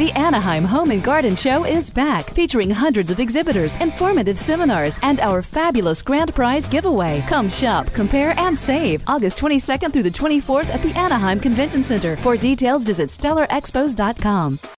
The Anaheim Home and Garden Show is back, featuring hundreds of exhibitors, informative seminars, and our fabulous grand prize giveaway. Come shop, compare, and save August 22nd through the 24th at the Anaheim Convention Center. For details, visit stellarexpos.com.